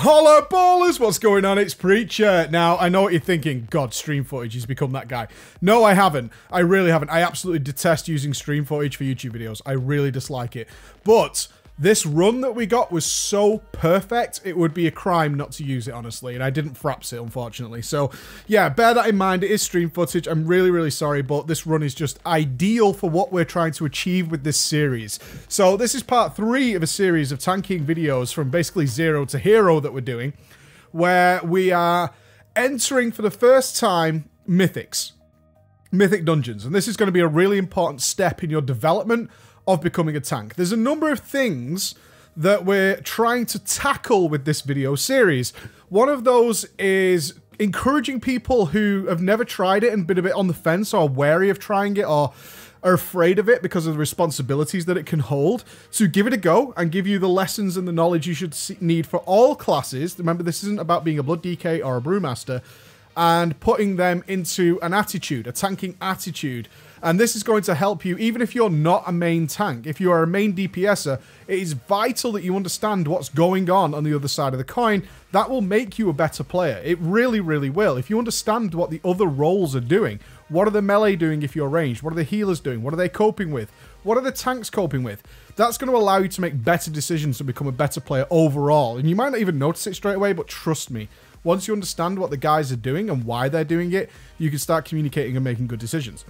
Holla ballers, what's going on? It's Preacher. Now, I know what you're thinking. God, stream footage, he's become that guy. No, I haven't. I really haven't. I absolutely detest using stream footage for YouTube videos. I really dislike it. But this run that we got was so perfect, it would be a crime not to use it, honestly. And I didn't fraps it, unfortunately. So, yeah, bear that in mind. It is stream footage. I'm really, really sorry, but this run is just ideal for what we're trying to achieve with this series. So, this is part three of a series of tanking videos from basically zero to hero that we're doing, where we are entering for the first time Mythics. Mythic Dungeons. And this is going to be a really important step in your development of becoming a tank. There's a number of things that we're trying to tackle with this video series. One of those is encouraging people who have never tried it and been a bit on the fence or wary of trying it or are afraid of it because of the responsibilities that it can hold to give it a go and give you the lessons and the knowledge you should need for all classes. Remember, this isn't about being a Blood DK or a Brewmaster and putting them into an attitude, a tanking attitude and this is going to help you even if you're not a main tank. If you are a main DPSer, it is vital that you understand what's going on on the other side of the coin. That will make you a better player. It really, really will. If you understand what the other roles are doing, what are the melee doing if you're ranged? What are the healers doing? What are they coping with? What are the tanks coping with? That's going to allow you to make better decisions and become a better player overall. And you might not even notice it straight away, but trust me, once you understand what the guys are doing and why they're doing it, you can start communicating and making good decisions.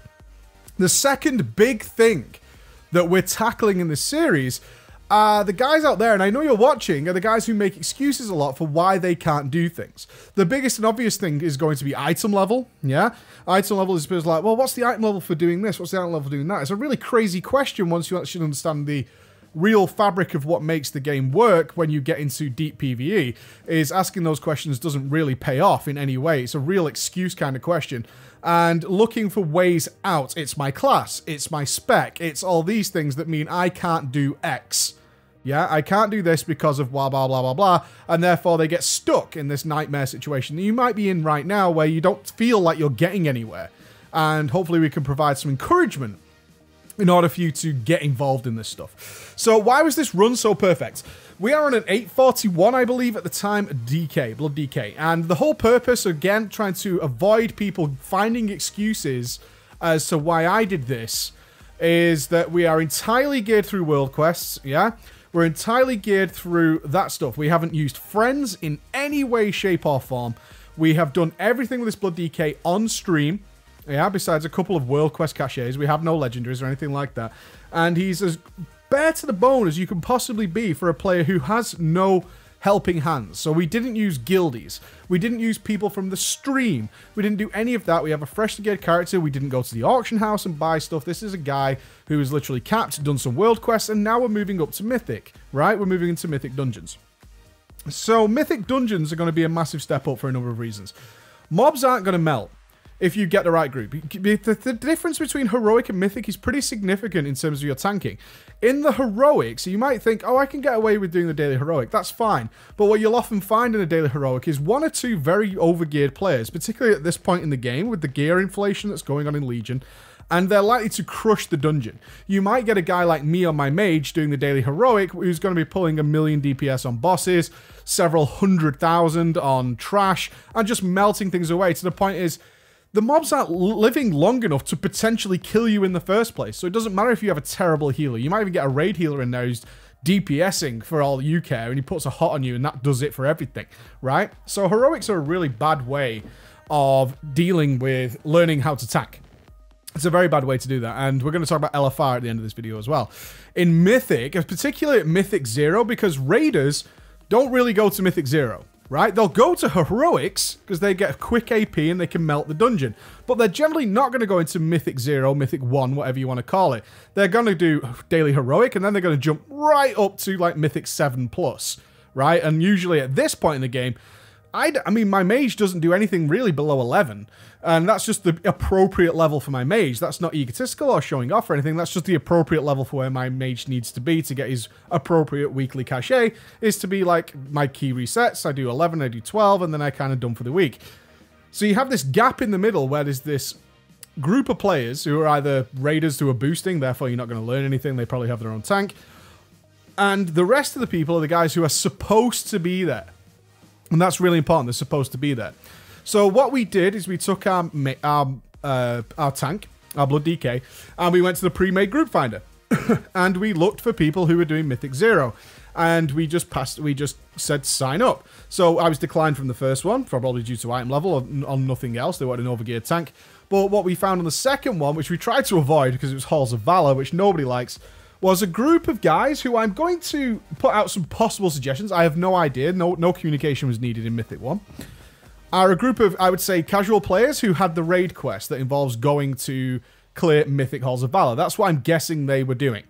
The second big thing that we're tackling in this series are the guys out there, and I know you're watching, are the guys who make excuses a lot for why they can't do things. The biggest and obvious thing is going to be item level. Yeah, item level is like, well, what's the item level for doing this? What's the item level for doing that? It's a really crazy question once you actually understand the real fabric of what makes the game work when you get into deep PvE. Is asking those questions doesn't really pay off in any way. It's a real excuse kind of question and looking for ways out. It's my class, it's my spec, it's all these things that mean I can't do X. Yeah, I can't do this because of blah, blah, blah, blah, blah. And therefore they get stuck in this nightmare situation that you might be in right now where you don't feel like you're getting anywhere. And hopefully we can provide some encouragement in order for you to get involved in this stuff. So why was this run so perfect? We are on an 841, I believe, at the time, DK, Blood DK. And the whole purpose, again, trying to avoid people finding excuses as to why I did this, is that we are entirely geared through world quests, yeah? We're entirely geared through that stuff. We haven't used friends in any way, shape, or form. We have done everything with this Blood DK on stream. Yeah, besides a couple of world quest caches. We have no legendaries or anything like that. And he's as bare to the bone as you can possibly be for a player who has no helping hands. So we didn't use guildies. We didn't use people from the stream. We didn't do any of that. We have a freshly geared character. We didn't go to the auction house and buy stuff. This is a guy who is literally capped, done some world quests, and now we're moving up to Mythic, right? We're moving into Mythic Dungeons. So Mythic Dungeons are going to be a massive step up for a number of reasons. Mobs aren't going to melt if you get the right group. The, the, difference between heroic and mythic is pretty significant in terms of your tanking. In the heroic, so you might think, oh, I can get away with doing the daily heroic. That's fine. But what you'll often find in a daily heroic is one or two very overgeared players, particularly at this point in the game with the gear inflation that's going on in Legion, and they're likely to crush the dungeon. You might get a guy like me on my mage doing the daily heroic who's going to be pulling a million DPS on bosses, several hundred thousand on trash, and just melting things away to the point is the mobs aren't living long enough to potentially kill you in the first place. So it doesn't matter if you have a terrible healer. You might even get a raid healer in there who's DPSing for all you care, and he puts a hot on you, and that does it for everything, right? So heroics are a really bad way of dealing with learning how to tank. It's a very bad way to do that, and we're going to talk about LFR at the end of this video as well. In Mythic, particularly at Mythic Zero, because Raiders don't really go to Mythic Zero right? They'll go to heroics because they get a quick AP and they can melt the dungeon. But they're generally not going to go into Mythic 0, Mythic 1, whatever you want to call it. They're going to do daily heroic and then they're going to jump right up to like Mythic 7 plus, right? And usually at this point in the game, I, I mean, my mage doesn't do anything really below 11, and that's just the appropriate level for my mage. That's not egotistical or showing off or anything. That's just the appropriate level for where my mage needs to be to get his appropriate weekly cachet, is to be like my key resets. I do 11, I do 12, and then I kind of done for the week. So you have this gap in the middle where there's this group of players who are either raiders who are boosting, therefore you're not going to learn anything, they probably have their own tank, and the rest of the people are the guys who are supposed to be there And that's really important. They're supposed to be there. So what we did is we took our our, uh, our tank, our Blood DK, and we went to the pre-made group finder. and we looked for people who were doing Mythic Zero. And we just passed, we just said sign up. So I was declined from the first one, probably due to item level on, on nothing else. They wanted an overgeared tank. But what we found on the second one, which we tried to avoid because it was Halls of Valor, which nobody likes, was a group of guys who I'm going to put out some possible suggestions. I have no idea. No, no communication was needed in Mythic 1. Are a group of, I would say, casual players who had the raid quest that involves going to clear Mythic Halls of Valor. That's what I'm guessing they were doing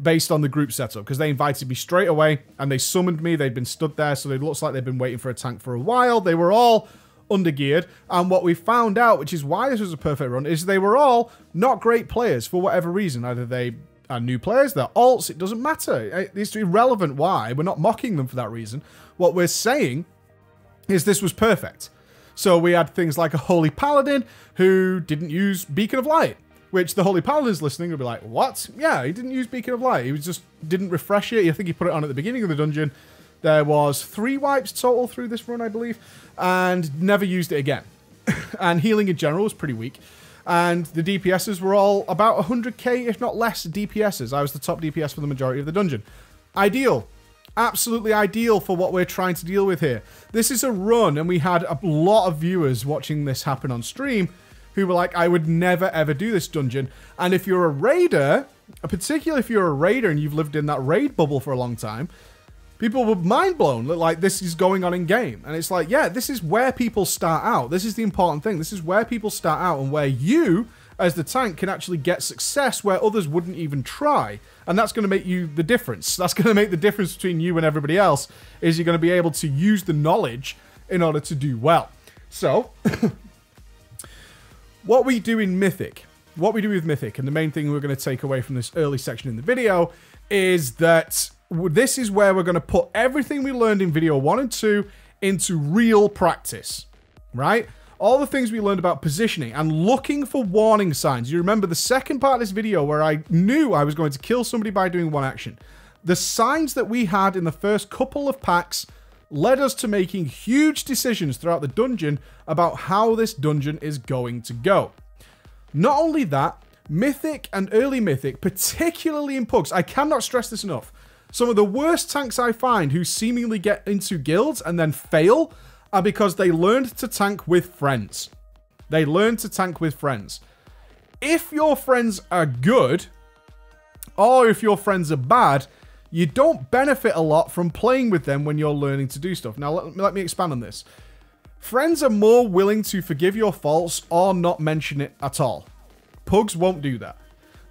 based on the group setup because they invited me straight away and they summoned me. They'd been stood there, so it looks like they've been waiting for a tank for a while. They were all undergeared. And what we found out, which is why this was a perfect run, is they were all not great players for whatever reason. Either they are new players, they're alts, it doesn't matter. Eh, it's irrelevant why. We're not mocking them for that reason. What we're saying is this was perfect. So we had things like a Holy Paladin who didn't use Beacon of Light, which the Holy Paladin's listening would be like, what? Yeah, he didn't use Beacon of Light. He just didn't refresh it. I think he put it on at the beginning of the dungeon. There was three wipes total through this run, I believe, and never used it again. and healing in general was pretty weak. And the DPSs were all about 100k, if not less, DPSs. I was the top DPS for the majority of the dungeon. Ideal. Absolutely ideal for what we're trying to deal with here. This is a run, and we had a lot of viewers watching this happen on stream who were like, I would never ever do this dungeon. And if you're a raider, particularly if you're a raider and you've lived in that raid bubble for a long time, people were mind blown that like this is going on in game. And it's like yeah this is where people start out. This is the important thing. This is where people start out and where you as the tank can actually get success where others wouldn't even try. And that's going to make you the difference. That's going to make the difference between you and everybody else is you're going to be able to use the knowledge in order to do well. So what we do in mythic what we do with mythic and the main thing we're going to take away from this early section in the video is that this is where we're going to put everything we learned in video one and two into real practice, right? All the things we learned about positioning and looking for warning signs. You remember the second part of this video where I knew I was going to kill somebody by doing one action. The signs that we had in the first couple of packs led us to making huge decisions throughout the dungeon about how this dungeon is going to go. Not only that, Mythic and early Mythic, particularly in Pugs, I cannot stress this enough, some of the worst tanks I find who seemingly get into guilds and then fail are because they learned to tank with friends. They learned to tank with friends. If your friends are good, or if your friends are bad, you don't benefit a lot from playing with them when you're learning to do stuff. Now, let, let me expand on this. Friends are more willing to forgive your faults or not mention it at all. Pugs won't do that.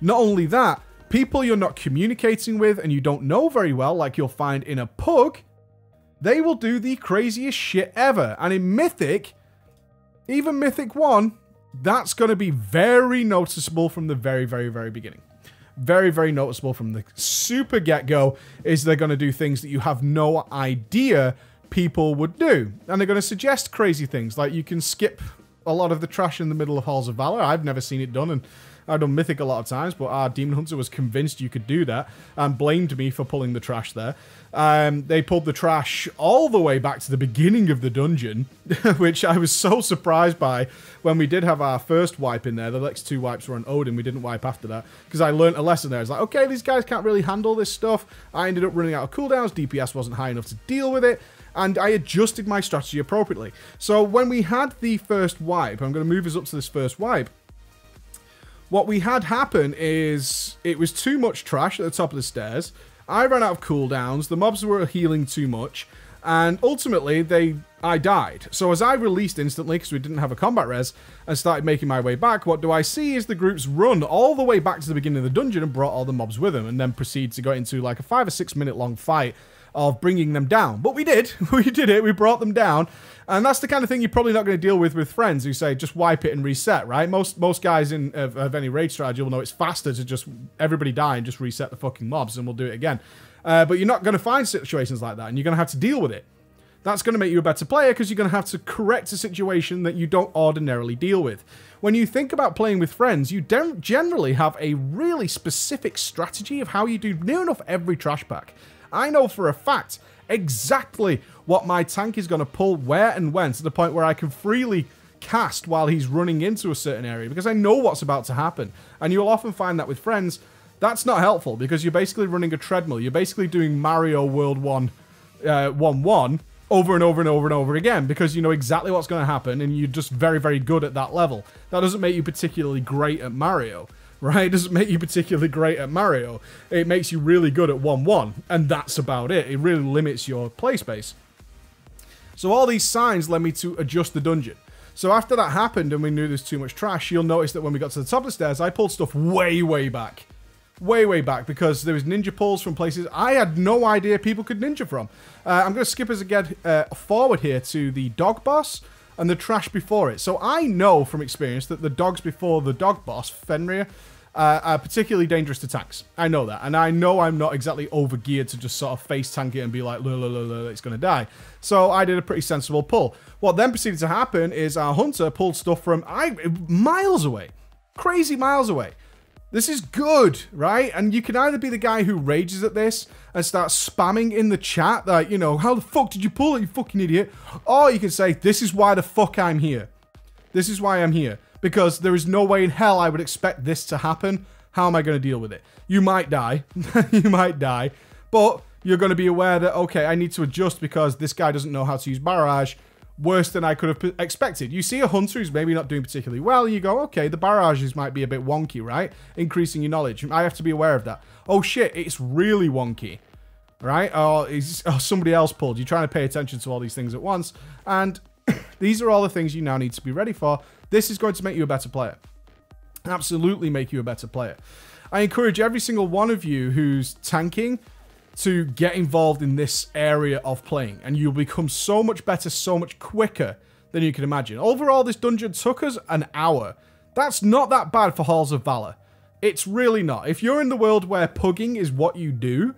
Not only that, people you're not communicating with and you don't know very well, like you'll find in a pug, they will do the craziest shit ever. And in Mythic, even Mythic 1, that's going to be very noticeable from the very, very, very beginning. Very, very noticeable from the super get-go is they're going to do things that you have no idea people would do. And they're going to suggest crazy things, like you can skip a lot of the trash in the middle of Halls of Valor. I've never seen it done, and I've done Mythic a lot of times, but our Demon Hunter was convinced you could do that and blamed me for pulling the trash there. Um, they pulled the trash all the way back to the beginning of the dungeon, which I was so surprised by when we did have our first wipe in there. The next two wipes were on Odin. We didn't wipe after that because I learned a lesson there. It's like, okay, these guys can't really handle this stuff. I ended up running out of cooldowns. DPS wasn't high enough to deal with it and I adjusted my strategy appropriately. So when we had the first wipe, I'm going to move us up to this first wipe, what we had happen is it was too much trash at the top of the stairs. I ran out of cooldowns, the mobs were healing too much, and ultimately they I died. So as I released instantly, because we didn't have a combat res, and started making my way back, what do I see is the groups run all the way back to the beginning of the dungeon and brought all the mobs with them, and then proceed to go into like a five or six minute long fight of bringing them down. But we did. We did it. We brought them down. And that's the kind of thing you're probably not going to deal with with friends who say just wipe it and reset, right? Most most guys in of, of any raid strategy will know it's faster to just everybody die and just reset the fucking mobs and we'll do it again. Uh, but you're not going to find situations like that and you're going to have to deal with it. That's going to make you a better player because you're going to have to correct a situation that you don't ordinarily deal with. When you think about playing with friends, you don't generally have a really specific strategy of how you do near enough every trash pack. I know for a fact exactly what my tank is going to pull where and when to the point where I can freely cast while he's running into a certain area because I know what's about to happen. And you'll often find that with friends, that's not helpful because you're basically running a treadmill. You're basically doing Mario World 1 uh, 1 1 over and over and over and over again because you know exactly what's going to happen and you're just very, very good at that level. That doesn't make you particularly great at Mario, right? It doesn't make you particularly great at Mario. It makes you really good at 1 1, and that's about it. It really limits your play space. So all these signs led me to adjust the dungeon. So after that happened and we knew there's too much trash, you'll notice that when we got to the top of the stairs, I pulled stuff way, way back way, way back because there was ninja pulls from places I had no idea people could ninja from. Uh, I'm going to skip us again uh, forward here to the dog boss and the trash before it. So I know from experience that the dogs before the dog boss, Fenryr, uh, are particularly dangerous to tanks. I know that. And I know I'm not exactly over geared to just sort of face tank it and be like, la, it's going to die. So I did a pretty sensible pull. What then proceeded to happen is our hunter pulled stuff from I, miles away. Crazy miles away. This is good, right? And you can either be the guy who rages at this and start spamming in the chat, like, you know, how the fuck did you pull it, you fucking idiot? Or you can say, this is why the fuck I'm here. This is why I'm here. Because there is no way in hell I would expect this to happen. How am I going to deal with it? You might die. you might die. But you're going to be aware that, okay, I need to adjust because this guy doesn't know how to use barrage worse than I could have expected. You see a hunter who's maybe not doing particularly well, you go, okay, the barrages might be a bit wonky, right? Increasing your knowledge. I have to be aware of that. Oh shit, it's really wonky, right? Or, is, somebody else pulled. You're trying to pay attention to all these things at once. And these are all the things you now need to be ready for. This is going to make you a better player. Absolutely make you a better player. I encourage every single one of you who's tanking to get involved in this area of playing, and you'll become so much better, so much quicker than you can imagine. Overall, this dungeon took us an hour. That's not that bad for Halls of Valor. It's really not. If you're in the world where pugging is what you do,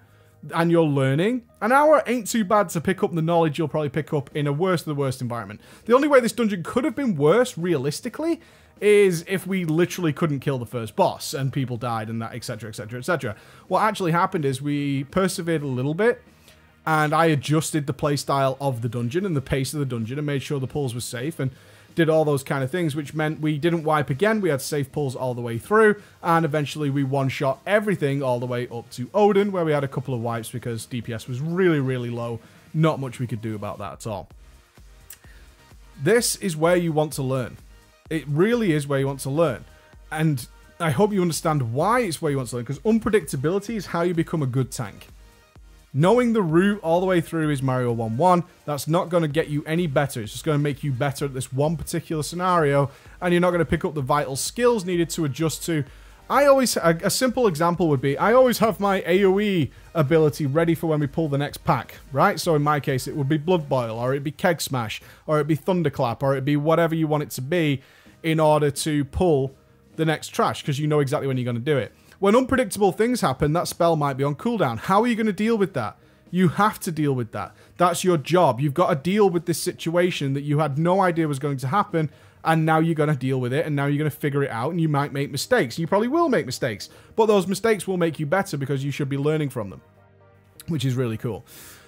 and you're learning, an hour ain't too bad to pick up the knowledge you'll probably pick up in a worst of the worst environment. The only way this dungeon could have been worse, realistically, is if we literally couldn't kill the first boss and people died and that etc etc etc what actually happened is we persevered a little bit and i adjusted the playstyle of the dungeon and the pace of the dungeon and made sure the pulls were safe and did all those kind of things which meant we didn't wipe again. We had safe pulls all the way through and eventually we one shot everything all the way up to odin where we had a couple of wipes because dps was really really low. Not much we could do about that at all. This is where you want to learn it really is where you want to learn. And I hope you understand why it's where you want to learn, because unpredictability is how you become a good tank. Knowing the route all the way through is Mario 1-1. That's not going to get you any better. It's just going to make you better at this one particular scenario, and you're not going to pick up the vital skills needed to adjust to I always, a, a, simple example would be, I always have my AoE ability ready for when we pull the next pack, right? So in my case, it would be Blood Boil, or it'd be Keg Smash, or it'd be Thunderclap, or it'd be whatever you want it to be in order to pull the next trash, because you know exactly when you're going to do it. When unpredictable things happen, that spell might be on cooldown. How are you going to deal with that? You have to deal with that. That's your job. You've got to deal with this situation that you had no idea was going to happen, and now you're going to deal with it and now you're going to figure it out and you might make mistakes. You probably will make mistakes, but those mistakes will make you better because you should be learning from them, which is really cool.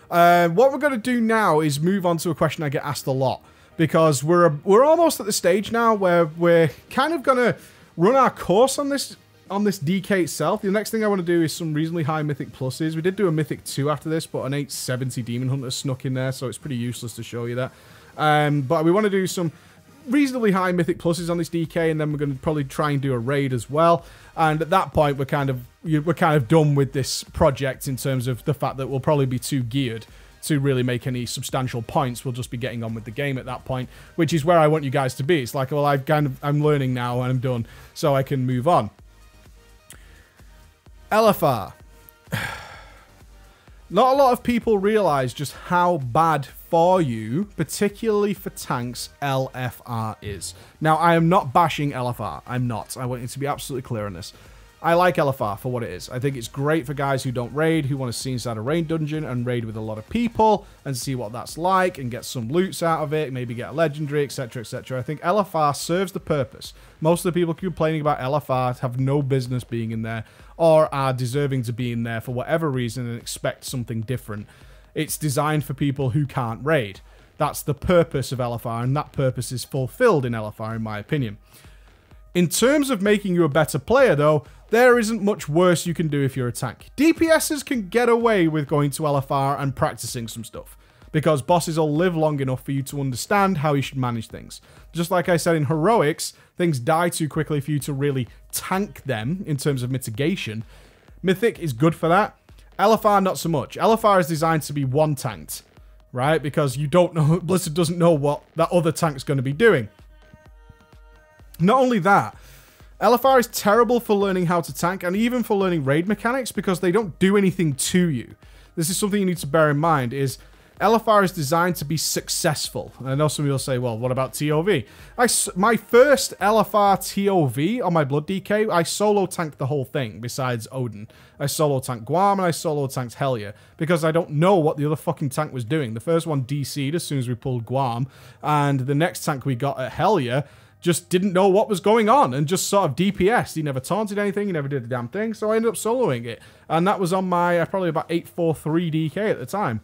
Uh, what we're going to do now is move on to a question I get asked a lot because we're we're almost at the stage now where we're kind of going to run our course on this on this DK itself. The next thing I want to do is some reasonably high Mythic pluses. We did do a Mythic 2 after this, but an 870 Demon Hunter snuck in there, so it's pretty useless to show you that. Um, but we want to do some reasonably high mythic pluses on this DK, and then we're going to probably try and do a raid as well. And at that point, we're kind of we're kind of done with this project in terms of the fact that we'll probably be too geared to really make any substantial points. We'll just be getting on with the game at that point, which is where I want you guys to be. It's like, well, I've kind of I'm learning now and I'm done, so I can move on. LFR. Not a lot of people realize just how bad for you, particularly for tanks, LFR is. Now, I am not bashing LFR. I'm not. I want you to be absolutely clear on this. I like LFR for what it is. I think it's great for guys who don't raid, who want to see inside a raid dungeon and raid with a lot of people and see what that's like and get some loots out of it, maybe get a legendary, etc, etc. I think LFR serves the purpose. Most of the people complaining about LFR have no business being in there or are deserving to be in there for whatever reason and expect something different. It's designed for people who can't raid. That's the purpose of LFR, and that purpose is fulfilled in LFR, in my opinion. In terms of making you a better player, though, there isn't much worse you can do if you're a tank. DPSers can get away with going to LFR and practicing some stuff, because bosses will live long enough for you to understand how you should manage things. Just like I said in Heroics, things die too quickly for you to really tank them in terms of mitigation. Mythic is good for that. LFR, not so much. LFR is designed to be one tanked, right? Because you don't know, Blizzard doesn't know what that other tank's going to be doing. Not only that, LFR is terrible for learning how to tank and even for learning raid mechanics because they don't do anything to you. This is something you need to bear in mind is LFR is designed to be successful. And I know some people say, well, what about TOV? I, my first LFR TOV on my Blood DK, I solo tanked the whole thing besides Odin. I solo tanked Guarm and I solo tanked Helya because I don't know what the other fucking tank was doing. The first one DC'd as soon as we pulled Guarm and the next tank we got at Helya just didn't know what was going on and just sort of DPS. He never taunted anything, he never did a damn thing, so I ended up soloing it. And that was on my uh, probably about 843 DK at the time.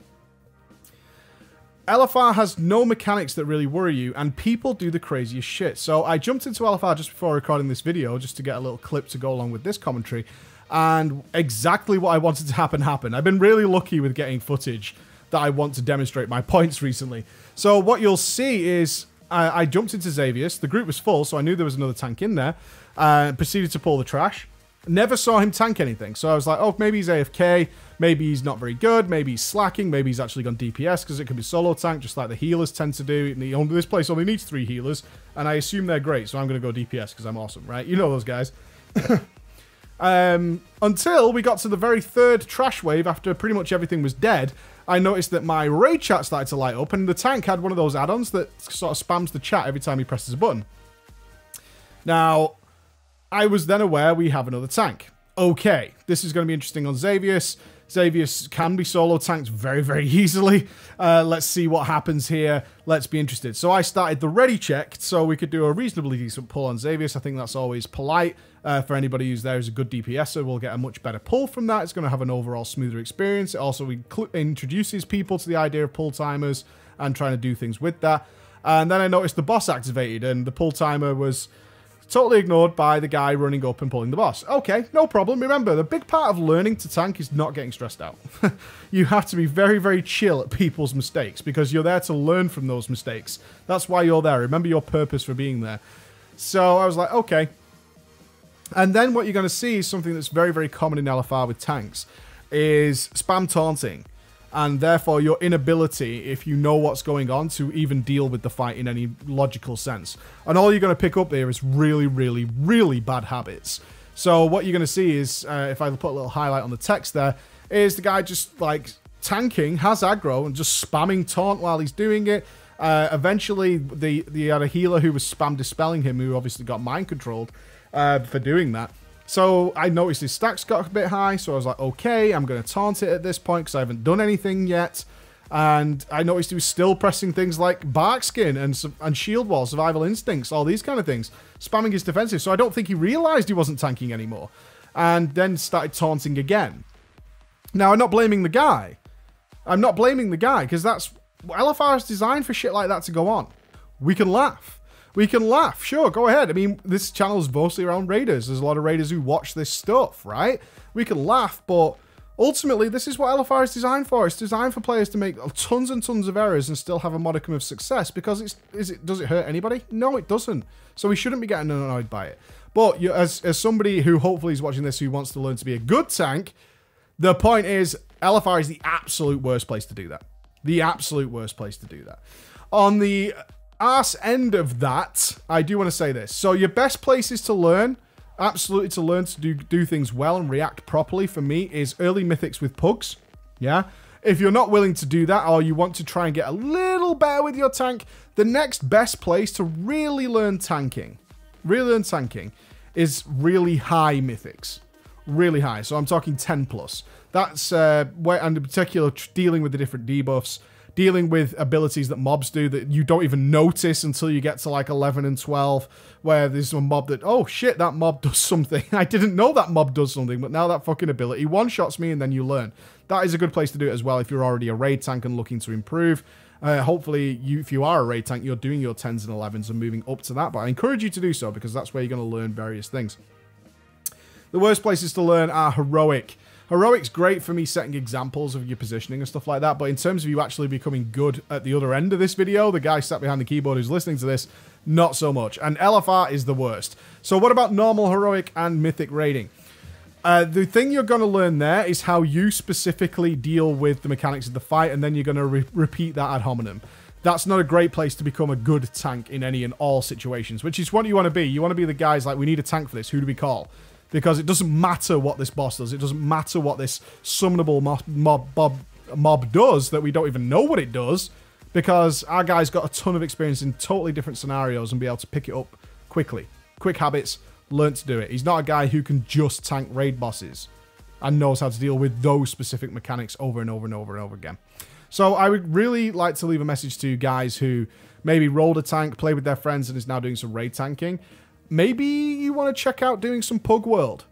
LFR has no mechanics that really worry you, and people do the craziest shit. So I jumped into LFR just before recording this video, just to get a little clip to go along with this commentary, and exactly what I wanted to happen happened. I've been really lucky with getting footage that I want to demonstrate my points recently. So what you'll see is I, I jumped into Xavius, the group was full, so I knew there was another tank in there, uh, proceeded to pull the trash. Never saw him tank anything, so I was like, oh, maybe he's AFK, maybe he's not very good, maybe he's slacking, maybe he's actually gone DPS because it could be solo tank, just like the healers tend to do. And this place only needs three healers, and I assume they're great, so I'm going to go DPS because I'm awesome, right? You know those guys. um, until we got to the very third trash wave after pretty much everything was dead, I noticed that my raid chat started to light up, and the tank had one of those add-ons that sort of spams the chat every time he presses a button. Now, I was then aware we have another tank. Okay, this is going to be interesting on Xavius. Xavius can be solo tanked very, very easily. Uh, let's see what happens here. Let's be interested. So I started the ready check so we could do a reasonably decent pull on Xavius. I think that's always polite uh, for anybody who's there as a good DPSer. We'll get a much better pull from that. It's going to have an overall smoother experience. It also introduces people to the idea of pull timers and trying to do things with that. And then I noticed the boss activated and the pull timer was Totally ignored by the guy running up and pulling the boss. Okay, no problem. Remember, the big part of learning to tank is not getting stressed out. you have to be very, very chill at people's mistakes because you're there to learn from those mistakes. That's why you're there. Remember your purpose for being there. So I was like, okay. And then what you're going to see is something that's very, very common in LFR with tanks is spam taunting and therefore your inability, if you know what's going on, to even deal with the fight in any logical sense. And all you're going to pick up there is really, really, really bad habits. So what you're going to see is, uh, if I put a little highlight on the text there, is the guy just like tanking, has aggro, and just spamming taunt while he's doing it. Uh, eventually, the, the a healer who was spam dispelling him, who obviously got mind controlled uh, for doing that. So I noticed his stacks got a bit high, so I was like, okay, I'm going to taunt it at this point because I haven't done anything yet. And I noticed he was still pressing things like Barkskin and, and Shield Wall, Survival Instincts, all these kind of things, spamming his defensive. So I don't think he realized he wasn't tanking anymore. And then started taunting again. Now, I'm not blaming the guy. I'm not blaming the guy because that's LFR is designed for shit like that to go on. We can laugh we can laugh. Sure, go ahead. I mean, this channel is mostly around Raiders. There's a lot of Raiders who watch this stuff, right? We can laugh, but ultimately, this is what LFR is designed for. It's designed for players to make tons and tons of errors and still have a modicum of success because it's is it does it hurt anybody? No, it doesn't. So we shouldn't be getting annoyed by it. But you, as as somebody who hopefully is watching this who wants to learn to be a good tank, the point is LFR is the absolute worst place to do that. The absolute worst place to do that. On the arse end of that, I do want to say this. So your best places to learn, absolutely to learn to do, do things well and react properly for me is early mythics with pugs. Yeah. If you're not willing to do that or you want to try and get a little better with your tank, the next best place to really learn tanking, really learn tanking, is really high mythics. Really high. So I'm talking 10 plus. That's uh, where, and in particular, dealing with the different debuffs, dealing with abilities that mobs do that you don't even notice until you get to like 11 and 12, where there's a mob that, oh shit, that mob does something. I didn't know that mob does something, but now that fucking ability one-shots me and then you learn. That is a good place to do it as well if you're already a raid tank and looking to improve. Uh, hopefully, you, if you are a raid tank, you're doing your 10s and 11s and moving up to that, but I encourage you to do so because that's where you're going to learn various things. The worst places to learn are heroic. Heroic's great for me setting examples of your positioning and stuff like that, but in terms of you actually becoming good at the other end of this video, the guy sat behind the keyboard who's listening to this, not so much. And LFR is the worst. So what about normal heroic and mythic raiding? Uh, the thing you're going to learn there is how you specifically deal with the mechanics of the fight, and then you're going to re repeat that ad hominem. That's not a great place to become a good tank in any and all situations, which is what you want to be. You want to be the guys like, we need a tank for this, who do we call? Because it doesn't matter what this boss does. It doesn't matter what this summonable mob, mob, mob does that we don't even know what it does because our guy's got a ton of experience in totally different scenarios and be able to pick it up quickly. Quick habits, learn to do it. He's not a guy who can just tank raid bosses and knows how to deal with those specific mechanics over and over and over and over again. So I would really like to leave a message to guys who maybe rolled a tank, played with their friends, and is now doing some raid tanking maybe you want to check out doing some Pug World.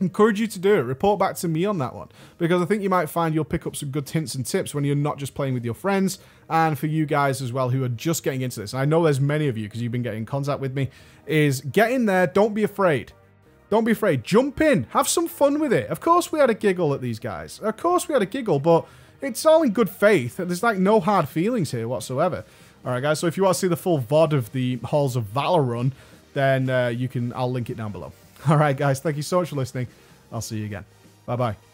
Encourage you to do it. Report back to me on that one because I think you might find you'll pick up some good hints and tips when you're not just playing with your friends and for you guys as well who are just getting into this. And I know there's many of you because you've been getting in contact with me. Is get in there. Don't be afraid. Don't be afraid. Jump in. Have some fun with it. Of course we had a giggle at these guys. Of course we had a giggle, but it's all in good faith. There's like no hard feelings here whatsoever. All right, guys. So if you want to see the full VOD of the Halls of Valor run, then uh, you can, I'll link it down below. All right, guys, thank you so much for listening. I'll see you again. Bye-bye.